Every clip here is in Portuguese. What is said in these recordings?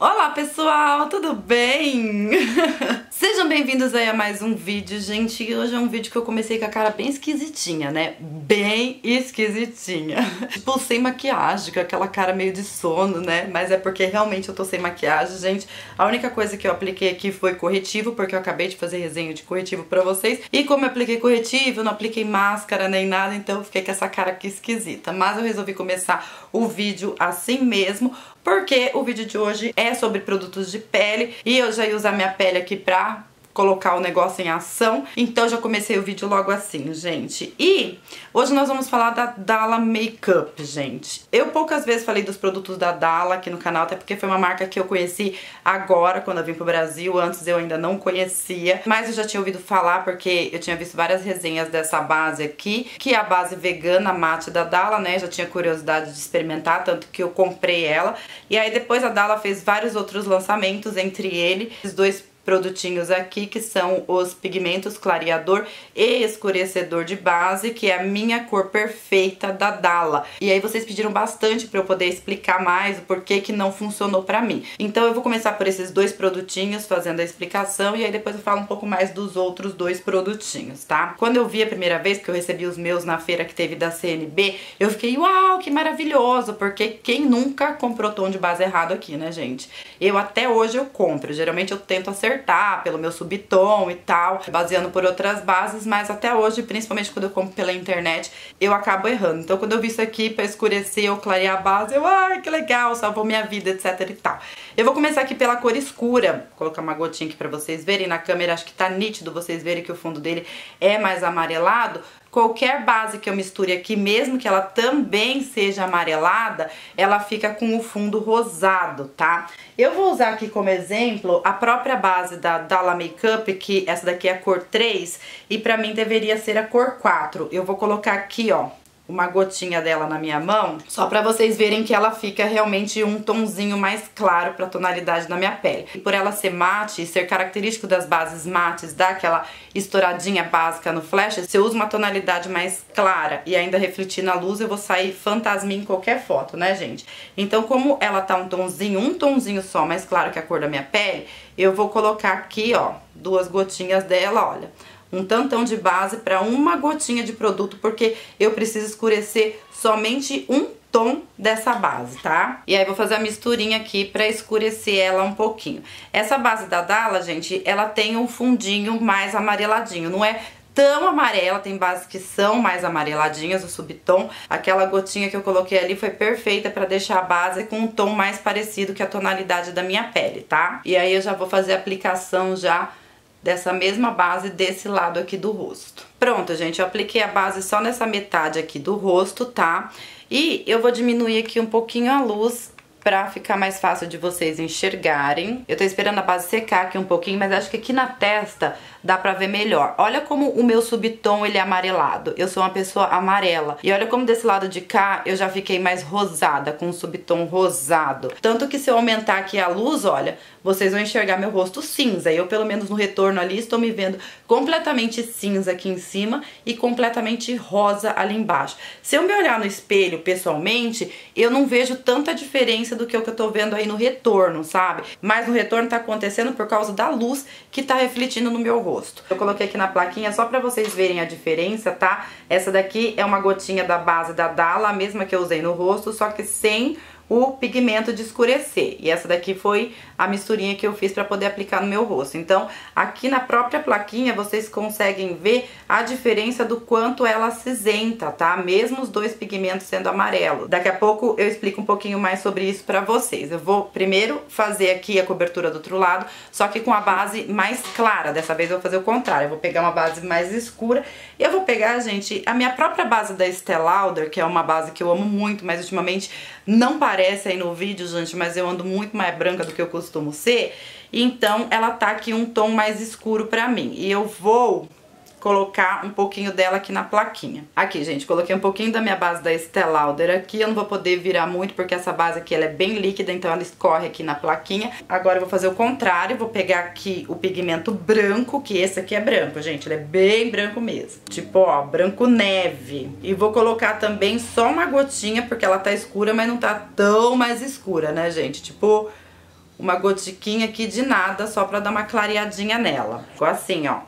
Olá pessoal, tudo bem? Sejam bem-vindos aí a mais um vídeo, gente. Hoje é um vídeo que eu comecei com a cara bem esquisitinha, né? Bem esquisitinha. tipo, sem maquiagem, com aquela cara meio de sono, né? Mas é porque realmente eu tô sem maquiagem, gente. A única coisa que eu apliquei aqui foi corretivo, porque eu acabei de fazer resenha de corretivo pra vocês. E como eu apliquei corretivo, eu não apliquei máscara nem nada, então eu fiquei com essa cara aqui esquisita. Mas eu resolvi começar o vídeo assim mesmo, porque o vídeo de hoje é sobre produtos de pele e eu já ia usar minha pele aqui pra colocar o negócio em ação. Então já comecei o vídeo logo assim, gente. E hoje nós vamos falar da Dalla Makeup, gente. Eu poucas vezes falei dos produtos da Dalla aqui no canal, até porque foi uma marca que eu conheci agora, quando eu vim pro Brasil. Antes eu ainda não conhecia, mas eu já tinha ouvido falar porque eu tinha visto várias resenhas dessa base aqui, que é a base vegana mate da Dalla, né? Já tinha curiosidade de experimentar, tanto que eu comprei ela. E aí depois a Dalla fez vários outros lançamentos, entre ele, os dois produtinhos aqui que são os pigmentos clareador e escurecedor de base, que é a minha cor perfeita da Dalla. E aí vocês pediram bastante para eu poder explicar mais o porquê que não funcionou para mim. Então eu vou começar por esses dois produtinhos fazendo a explicação e aí depois eu falo um pouco mais dos outros dois produtinhos, tá? Quando eu vi a primeira vez que eu recebi os meus na feira que teve da CNB, eu fiquei, uau, que maravilhoso, porque quem nunca comprou tom de base errado aqui, né, gente? Eu até hoje eu compro, geralmente eu tento acertar acertar pelo meu subtom e tal, baseando por outras bases, mas até hoje, principalmente quando eu compro pela internet, eu acabo errando. Então quando eu vi isso aqui pra escurecer ou clarear a base, eu, ai, que legal, salvou minha vida, etc e tal. Eu vou começar aqui pela cor escura, vou colocar uma gotinha aqui pra vocês verem, na câmera acho que tá nítido vocês verem que o fundo dele é mais amarelado, qualquer base que eu misture aqui, mesmo que ela também seja amarelada, ela fica com o fundo rosado, tá? Eu vou usar aqui como exemplo a própria base da Dalla Makeup, que essa daqui é a cor 3, e pra mim deveria ser a cor 4. Eu vou colocar aqui, ó, uma gotinha dela na minha mão, só pra vocês verem que ela fica realmente um tonzinho mais claro pra tonalidade da minha pele. E por ela ser mate e ser característico das bases mates, dar aquela estouradinha básica no flash, se eu uso uma tonalidade mais clara e ainda refletir na luz, eu vou sair fantasminha em qualquer foto, né, gente? Então, como ela tá um tonzinho, um tonzinho só mais claro que a cor da minha pele, eu vou colocar aqui, ó, duas gotinhas dela, olha um tantão de base para uma gotinha de produto, porque eu preciso escurecer somente um tom dessa base, tá? E aí vou fazer a misturinha aqui pra escurecer ela um pouquinho. Essa base da Dalla, gente, ela tem um fundinho mais amareladinho, não é tão amarela, tem bases que são mais amareladinhas, o subtom. Aquela gotinha que eu coloquei ali foi perfeita pra deixar a base com um tom mais parecido que a tonalidade da minha pele, tá? E aí eu já vou fazer a aplicação já dessa mesma base desse lado aqui do rosto. Pronto, gente, eu apliquei a base só nessa metade aqui do rosto, tá? E eu vou diminuir aqui um pouquinho a luz pra ficar mais fácil de vocês enxergarem. Eu tô esperando a base secar aqui um pouquinho, mas acho que aqui na testa dá pra ver melhor. Olha como o meu subtom ele é amarelado. Eu sou uma pessoa amarela. E olha como desse lado de cá eu já fiquei mais rosada, com um subtom rosado. Tanto que se eu aumentar aqui a luz, olha, vocês vão enxergar meu rosto cinza. Eu, pelo menos no retorno ali, estou me vendo completamente cinza aqui em cima e completamente rosa ali embaixo. Se eu me olhar no espelho pessoalmente, eu não vejo tanta diferença do que o que eu tô vendo aí no retorno, sabe? Mas no retorno tá acontecendo por causa da luz que tá refletindo no meu rosto. Eu coloquei aqui na plaquinha só pra vocês verem a diferença, tá? Essa daqui é uma gotinha da base da Dalla, a mesma que eu usei no rosto, só que sem o pigmento de escurecer. E essa daqui foi a misturinha que eu fiz para poder aplicar no meu rosto. Então, aqui na própria plaquinha, vocês conseguem ver a diferença do quanto ela cinzenta, tá? Mesmo os dois pigmentos sendo amarelo. Daqui a pouco eu explico um pouquinho mais sobre isso para vocês. Eu vou primeiro fazer aqui a cobertura do outro lado, só que com a base mais clara. Dessa vez eu vou fazer o contrário. Eu vou pegar uma base mais escura e eu vou pegar, gente, a minha própria base da Estée Lauder, que é uma base que eu amo muito, mas ultimamente não parece aí no vídeo, gente, mas eu ando muito mais branca do que eu costumo ser. Então, ela tá aqui um tom mais escuro pra mim. E eu vou colocar um pouquinho dela aqui na plaquinha. Aqui, gente, coloquei um pouquinho da minha base da Estée Lauder aqui. Eu não vou poder virar muito porque essa base aqui ela é bem líquida, então ela escorre aqui na plaquinha. Agora eu vou fazer o contrário, vou pegar aqui o pigmento branco, que esse aqui é branco, gente, ele é bem branco mesmo. Tipo, ó, branco neve. E vou colocar também só uma gotinha, porque ela tá escura, mas não tá tão mais escura, né, gente? Tipo uma gotiquinha aqui de nada, só pra dar uma clareadinha nela. Ficou assim, ó.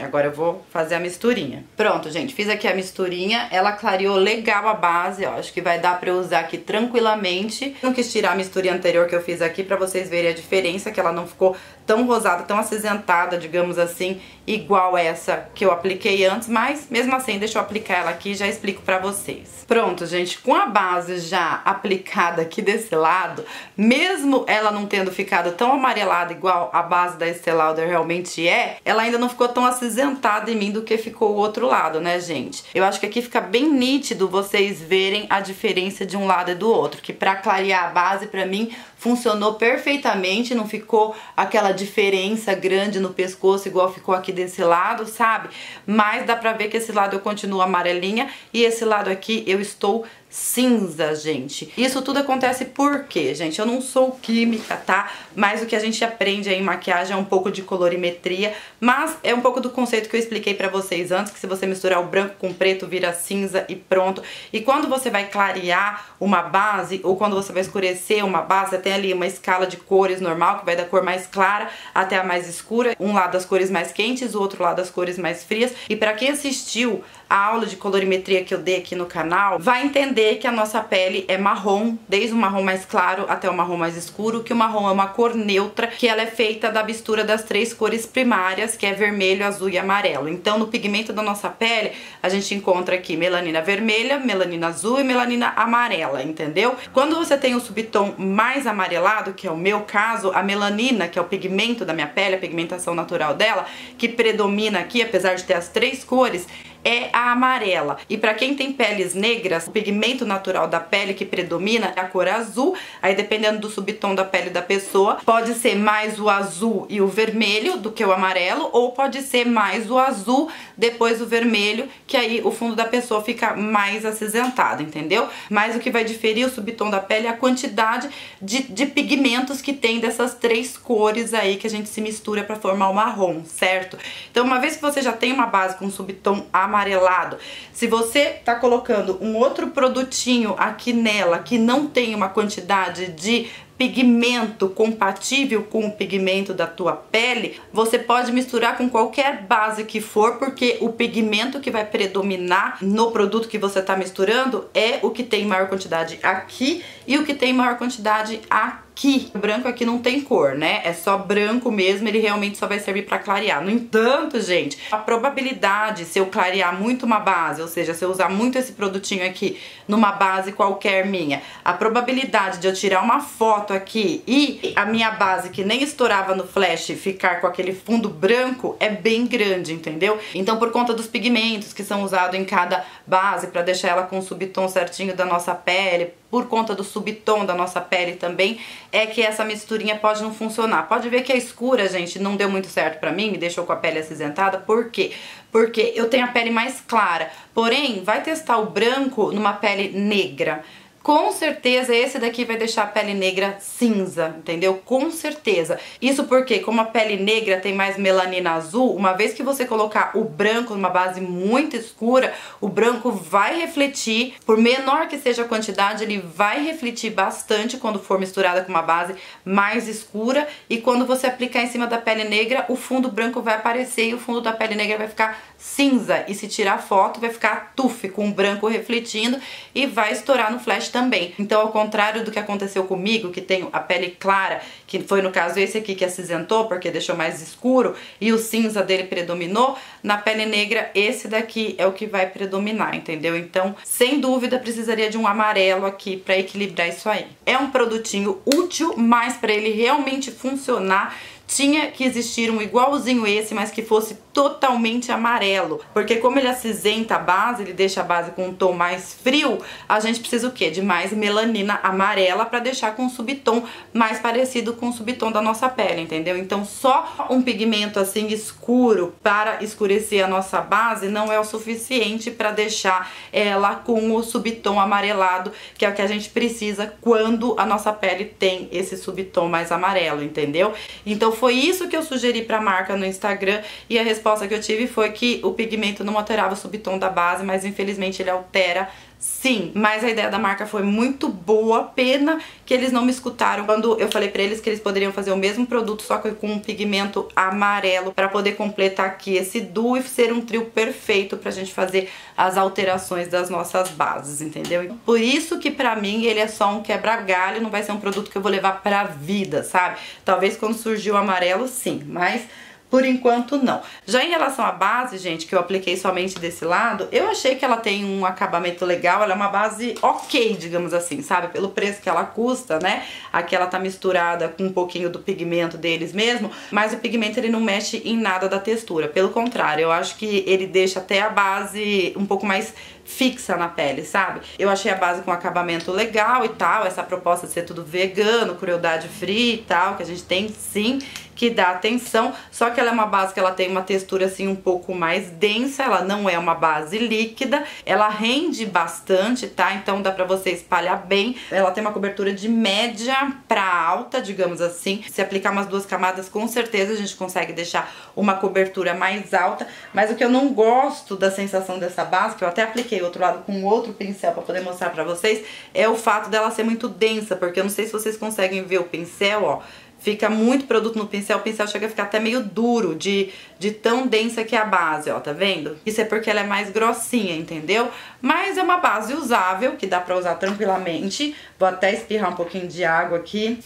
Agora eu vou fazer a misturinha. Pronto, gente, fiz aqui a misturinha. Ela clareou legal a base, ó. Acho que vai dar pra eu usar aqui tranquilamente. Não quis tirar a misturinha anterior que eu fiz aqui pra vocês verem a diferença, que ela não ficou tão rosada, tão acinzentada, digamos assim, igual essa que eu apliquei antes, mas mesmo assim, deixa eu aplicar ela aqui e já explico pra vocês. Pronto, gente, com a base já aplicada aqui desse lado, mesmo ela não tendo ficado tão amarelada igual a base da Estée Lauder realmente é, ela ainda não ficou tão acinzentada em mim do que ficou o outro lado, né, gente? Eu acho que aqui fica bem nítido vocês verem a diferença de um lado e do outro, que pra clarear a base, pra mim, funcionou perfeitamente, não ficou aquela diferença grande no pescoço igual ficou aqui desse lado, sabe? Mas dá pra ver que esse lado eu continuo amarelinha e esse lado aqui eu estou cinza, gente. Isso tudo acontece porque, gente, eu não sou química, tá? Mas o que a gente aprende aí em maquiagem é um pouco de colorimetria, mas é um pouco do conceito que eu expliquei pra vocês antes, que se você misturar o branco com o preto, vira cinza e pronto. E quando você vai clarear uma base, ou quando você vai escurecer uma base, tem ali uma escala de cores normal, que vai da cor mais clara até a mais escura, um lado das cores mais quentes, o outro lado das cores mais frias. E pra quem assistiu a aula de colorimetria que eu dei aqui no canal, vai entender que a nossa pele é marrom, desde o marrom mais claro até o marrom mais escuro, que o marrom é uma cor neutra, que ela é feita da mistura das três cores primárias, que é vermelho, azul e amarelo. Então, no pigmento da nossa pele, a gente encontra aqui melanina vermelha, melanina azul e melanina amarela, entendeu? Quando você tem o subtom mais amarelado, que é o meu caso, a melanina, que é o pigmento da minha pele, a pigmentação natural dela, que predomina aqui, apesar de ter as três cores, é a amarela. E para quem tem peles negras, o pigmento natural da pele que predomina é a cor azul. Aí dependendo do subtom da pele da pessoa, pode ser mais o azul e o vermelho do que o amarelo, ou pode ser mais o azul depois o vermelho, que aí o fundo da pessoa fica mais acinzentado, entendeu? Mas o que vai diferir o subtom da pele é a quantidade de, de pigmentos que tem dessas três cores aí que a gente se mistura para formar o marrom, certo? Então uma vez que você já tem uma base com subtom amarelo, amarelado. Se você tá colocando um outro produtinho aqui nela que não tem uma quantidade de pigmento compatível com o pigmento da tua pele, você pode misturar com qualquer base que for, porque o pigmento que vai predominar no produto que você está misturando é o que tem maior quantidade aqui e o que tem maior quantidade aqui aqui, o branco aqui não tem cor, né? É só branco mesmo, ele realmente só vai servir pra clarear. No entanto, gente, a probabilidade se eu clarear muito uma base, ou seja, se eu usar muito esse produtinho aqui numa base qualquer minha, a probabilidade de eu tirar uma foto aqui e a minha base que nem estourava no flash ficar com aquele fundo branco é bem grande, entendeu? Então, por conta dos pigmentos que são usados em cada base para deixar ela com o subtom certinho da nossa pele, por conta do subtom da nossa pele também, é que essa misturinha pode não funcionar. Pode ver que a escura, gente, não deu muito certo pra mim, me deixou com a pele acinzentada. Por quê? Porque eu tenho a pele mais clara. Porém, vai testar o branco numa pele negra. Com certeza esse daqui vai deixar a pele negra cinza, entendeu? Com certeza. Isso porque como a pele negra tem mais melanina azul, uma vez que você colocar o branco numa base muito escura, o branco vai refletir, por menor que seja a quantidade, ele vai refletir bastante quando for misturada com uma base mais escura e quando você aplicar em cima da pele negra, o fundo branco vai aparecer e o fundo da pele negra vai ficar cinza e se tirar foto vai ficar tufe com o branco refletindo e vai estourar no flash também. Então, ao contrário do que aconteceu comigo, que tenho a pele clara, que foi no caso esse aqui que acinzentou, porque deixou mais escuro, e o cinza dele predominou, na pele negra esse daqui é o que vai predominar, entendeu? Então, sem dúvida, precisaria de um amarelo aqui para equilibrar isso aí. É um produtinho útil, mas para ele realmente funcionar, tinha que existir um igualzinho esse, mas que fosse totalmente amarelo. Porque como ele acinzenta a base, ele deixa a base com um tom mais frio, a gente precisa o quê? De mais melanina amarela para deixar com um subtom mais parecido com o subtom da nossa pele, entendeu? Então só um pigmento assim escuro para escurecer a nossa base não é o suficiente para deixar ela com o subtom amarelado, que é o que a gente precisa quando a nossa pele tem esse subtom mais amarelo, entendeu? Então foi isso que eu sugeri para a marca no Instagram e a resposta que eu tive foi que o pigmento não alterava o subtom da base, mas infelizmente ele altera Sim, mas a ideia da marca foi muito boa, pena que eles não me escutaram quando eu falei para eles que eles poderiam fazer o mesmo produto só que com um pigmento amarelo para poder completar aqui esse duo e ser um trio perfeito pra gente fazer as alterações das nossas bases, entendeu? Por isso que pra mim ele é só um quebra-galho, não vai ser um produto que eu vou levar pra vida, sabe? Talvez quando surgiu o amarelo sim, mas por enquanto, não. Já em relação à base, gente, que eu apliquei somente desse lado, eu achei que ela tem um acabamento legal, ela é uma base ok, digamos assim, sabe? Pelo preço que ela custa, né? Aqui ela tá misturada com um pouquinho do pigmento deles mesmo, mas o pigmento ele não mexe em nada da textura. Pelo contrário, eu acho que ele deixa até a base um pouco mais fixa na pele, sabe? Eu achei a base com acabamento legal e tal, essa proposta de ser tudo vegano, crueldade free e tal, que a gente tem sim que dá atenção, só que ela é uma base que ela tem uma textura assim um pouco mais densa, ela não é uma base líquida, ela rende bastante, tá? Então dá pra você espalhar bem. Ela tem uma cobertura de média pra alta, digamos assim. Se aplicar umas duas camadas, com certeza a gente consegue deixar uma cobertura mais alta, mas o que eu não gosto da sensação dessa base, que eu até apliquei outro lado com outro pincel pra poder mostrar pra vocês, é o fato dela ser muito densa, porque eu não sei se vocês conseguem ver o pincel, ó, fica muito produto no pincel, o pincel chega a ficar até meio duro de, de tão densa que é a base, ó, tá vendo? Isso é porque ela é mais grossinha, entendeu? Mas é uma base usável, que dá pra usar tranquilamente. Vou até espirrar um pouquinho de água aqui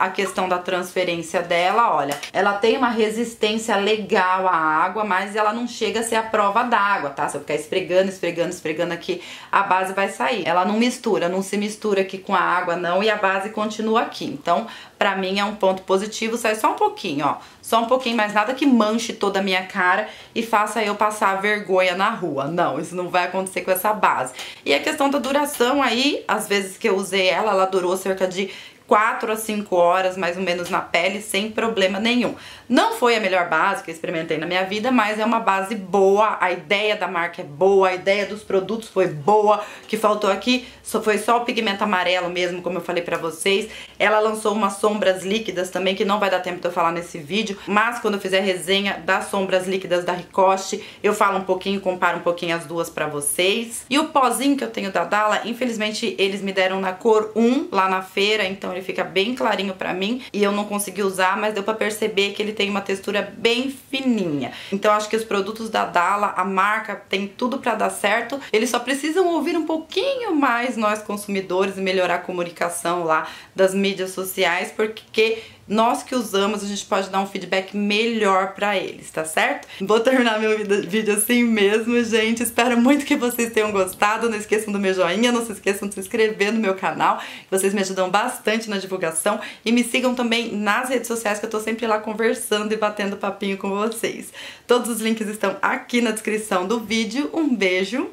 a questão da transferência dela, olha, ela tem uma resistência legal à água, mas ela não chega a ser a prova d'água, tá? Se eu ficar esfregando, esfregando, esfregando aqui, a base vai sair. Ela não mistura, não se mistura aqui com a água não e a base continua aqui. Então, pra mim é um ponto positivo, sai só um pouquinho, ó. Só um pouquinho, mas nada que manche toda a minha cara e faça eu passar vergonha na rua. Não, isso não vai acontecer com essa base. E a questão da duração aí, às vezes que eu usei ela, ela durou cerca de 4 a 5 horas mais ou menos na pele sem problema nenhum. Não foi a melhor base que eu experimentei na minha vida, mas é uma base boa, a ideia da marca é boa, a ideia dos produtos foi boa, o que faltou aqui foi só o pigmento amarelo mesmo, como eu falei pra vocês. Ela lançou umas sombras líquidas também, que não vai dar tempo de eu falar nesse vídeo, mas quando eu fizer resenha das sombras líquidas da Ricoste, eu falo um pouquinho, comparo um pouquinho as duas pra vocês. E o pozinho que eu tenho da Dalla, infelizmente eles me deram na cor 1 lá na feira, então fica bem clarinho pra mim e eu não consegui usar, mas deu pra perceber que ele tem uma textura bem fininha. Então acho que os produtos da Dalla, a marca tem tudo pra dar certo, eles só precisam ouvir um pouquinho mais nós consumidores e melhorar a comunicação lá das mídias sociais, porque nós que usamos, a gente pode dar um feedback melhor pra eles, tá certo? Vou terminar meu vídeo assim mesmo, gente. Espero muito que vocês tenham gostado. Não esqueçam do meu joinha, não se esqueçam de se inscrever no meu canal. Vocês me ajudam bastante na divulgação. E me sigam também nas redes sociais, que eu tô sempre lá conversando e batendo papinho com vocês. Todos os links estão aqui na descrição do vídeo. Um beijo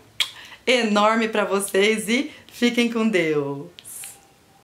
enorme pra vocês e fiquem com Deus!